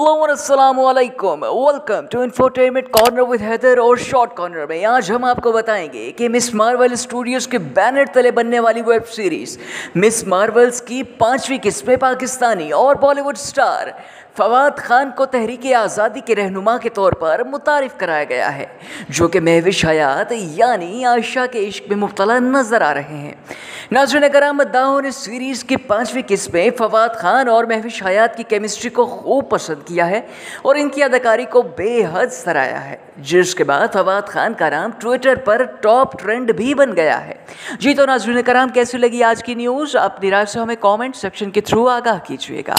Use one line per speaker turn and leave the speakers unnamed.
असलकुम welcome to infotainment corner with Haider और short corner में। आज हम आपको बताएँगे कि मिस मार्वल स्टूडियोज़ के बैनर तले बनने वाली वेब सीरीज़ मिस मार्वल्स की पांचवी किस्में पाकिस्तानी और बॉलीवुड स्टार फवाद खान को तहरीक आज़ादी के रहनुमा के तौर पर मुतारफ़ कराया गया है, जो कि महविश हयात यानी आयशा के इश्क में मुबतला नज़र आ रहे हैं। नाजरन कराम दाओं ने सीरीज़ की पाँचवीं किस्में, फवाद खान और महविश हयात की केमिस्ट्री को खूब पसंद किया है और इनकी अदाकारी को बेहद सराया है। जिसके बाद फवाद खान का नाम ट्विटर पर टॉप ट्रेंड भी बन गया है। जी तो नाजरन कराम, कैसी लगी आज की न्यूज़ अपनी राय से हमें कॉमेंट सेक्शन के थ्रू आगाह कीजिएगा।